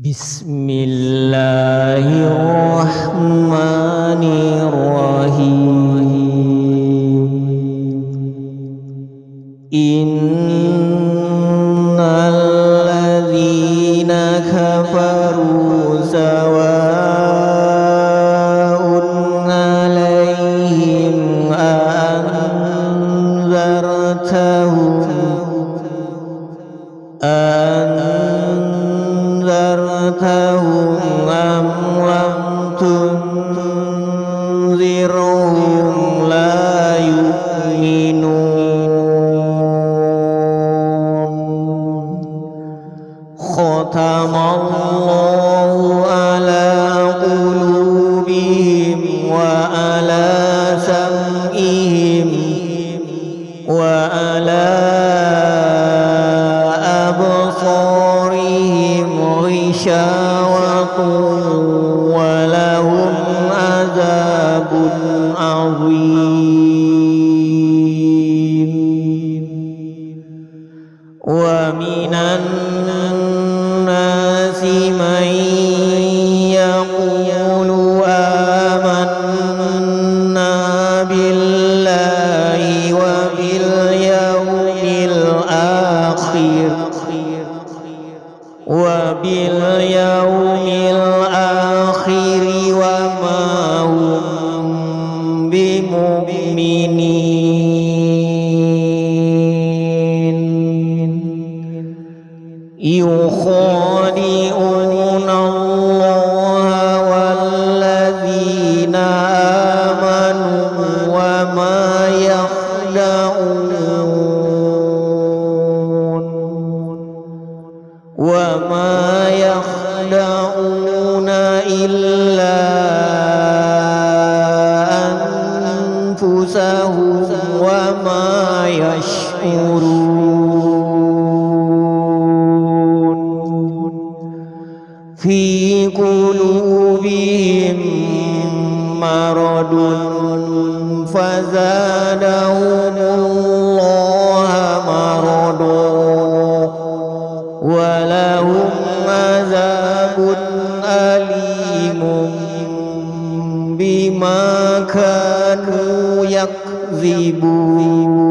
بسم الله الرحمن الرحيم إن تنذرهم لا يؤمنون. ختم الله على قلوبهم وعلى سمعهم وعلى أبصارهم غشاوة عظيم. ومن الناس من يقول آمنا بالله وباليوم الآخر. وباليوم بمؤمنين يخادعون الله والذين آمنوا وما يخدعون. وما يخدعون إلا وما يشعرون. في قلوبهم مرض فزادهم الله مرضا ولهم عذاب أليم بما كانوا vi bùi